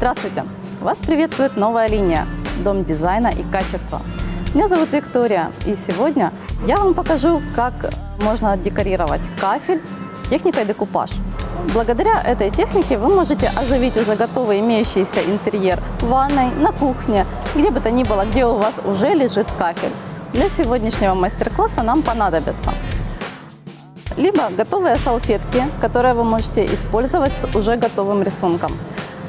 Здравствуйте! Вас приветствует новая линия «Дом дизайна и качества». Меня зовут Виктория, и сегодня я вам покажу, как можно декорировать кафель техникой декупаж. Благодаря этой технике вы можете оживить уже готовый имеющийся интерьер в ванной, на кухне, где бы то ни было, где у вас уже лежит кафель. Для сегодняшнего мастер-класса нам понадобится либо готовые салфетки, которые вы можете использовать с уже готовым рисунком,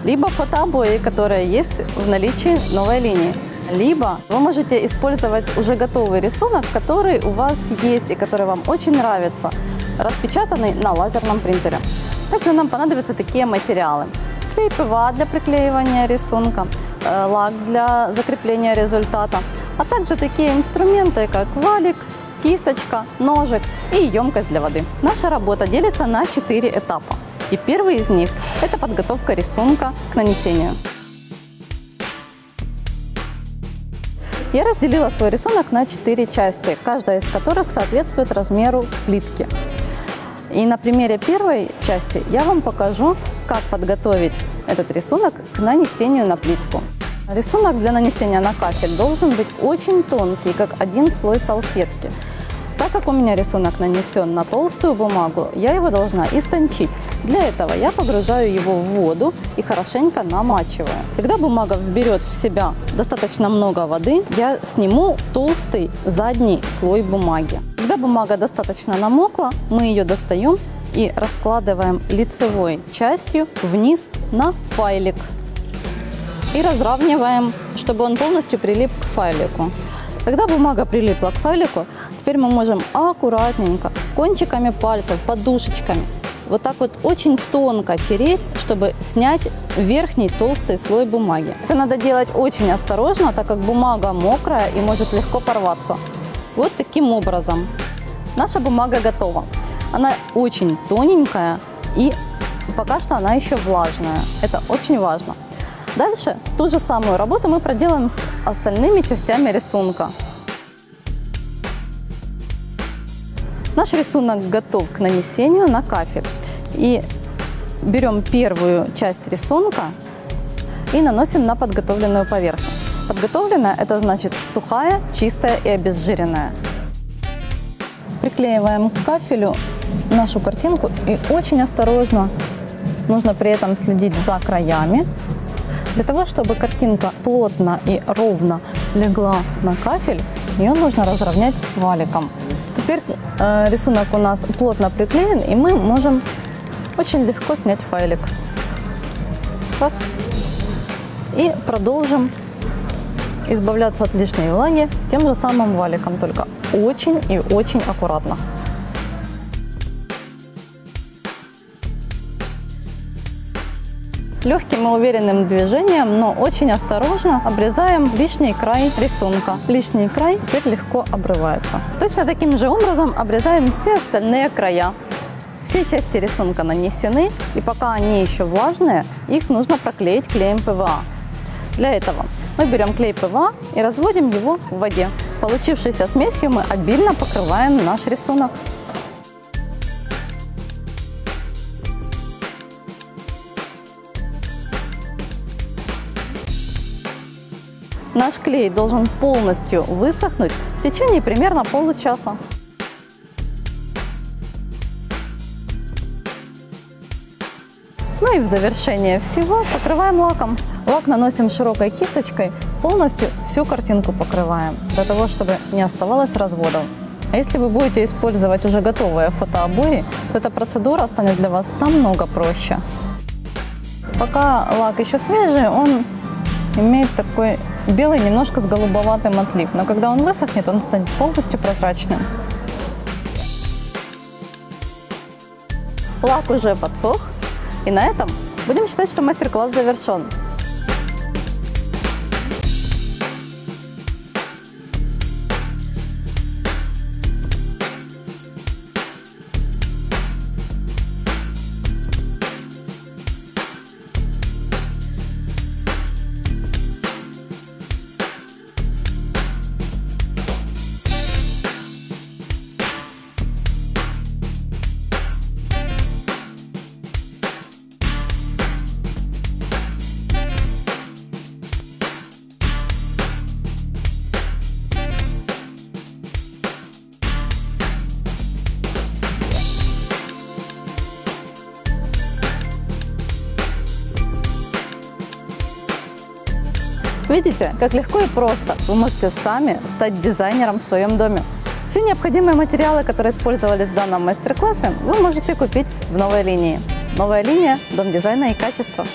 либо фотообои, которые есть в наличии новой линии. Либо вы можете использовать уже готовый рисунок, который у вас есть и который вам очень нравится, распечатанный на лазерном принтере. Также нам понадобятся такие материалы. Клей ПВА для приклеивания рисунка, э, лак для закрепления результата, а также такие инструменты, как валик, кисточка, ножик и емкость для воды. Наша работа делится на 4 этапа. И первый из них – это подготовка рисунка к нанесению. Я разделила свой рисунок на 4 части, каждая из которых соответствует размеру плитки. И на примере первой части я вам покажу, как подготовить этот рисунок к нанесению на плитку. Рисунок для нанесения на кафель должен быть очень тонкий, как один слой салфетки. Так как у меня рисунок нанесен на толстую бумагу, я его должна истончить. Для этого я погружаю его в воду и хорошенько намачиваю. Когда бумага вберет в себя достаточно много воды, я сниму толстый задний слой бумаги. Когда бумага достаточно намокла, мы ее достаем и раскладываем лицевой частью вниз на файлик. И разравниваем, чтобы он полностью прилип к файлику. Когда бумага прилипла к файлику, теперь мы можем аккуратненько, кончиками пальцев, подушечками вот так вот очень тонко тереть, чтобы снять верхний толстый слой бумаги. Это надо делать очень осторожно, так как бумага мокрая и может легко порваться. Вот таким образом. Наша бумага готова. Она очень тоненькая и пока что она еще влажная. Это очень важно. Дальше ту же самую работу мы проделаем с остальными частями рисунка. Наш рисунок готов к нанесению на кафель. И берем первую часть рисунка и наносим на подготовленную поверхность. Подготовленная – это значит сухая, чистая и обезжиренная. Приклеиваем к кафелю нашу картинку и очень осторожно нужно при этом следить за краями. Для того, чтобы картинка плотно и ровно легла на кафель, ее нужно разровнять валиком. Теперь э, рисунок у нас плотно приклеен, и мы можем очень легко снять файлик. Раз. И продолжим избавляться от лишней влаги тем же самым валиком, только очень и очень аккуратно. Легким и уверенным движением, но очень осторожно обрезаем лишний край рисунка. Лишний край теперь легко обрывается. Точно таким же образом обрезаем все остальные края. Все части рисунка нанесены, и пока они еще влажные, их нужно проклеить клеем ПВА. Для этого мы берем клей ПВА и разводим его в воде. Получившейся смесью мы обильно покрываем наш рисунок. Наш клей должен полностью высохнуть в течение примерно получаса. И в завершение всего покрываем лаком. Лак наносим широкой кисточкой, полностью всю картинку покрываем, для того, чтобы не оставалось разводов. А если вы будете использовать уже готовые фотообои, то эта процедура станет для вас намного проще. Пока лак еще свежий, он имеет такой белый, немножко с голубоватым отлив. Но когда он высохнет, он станет полностью прозрачным. Лак уже подсох. И на этом будем считать, что мастер-класс завершен. Видите, как легко и просто вы можете сами стать дизайнером в своем доме. Все необходимые материалы, которые использовались в данном мастер-классе, вы можете купить в новой линии. Новая линия – дом дизайна и качества.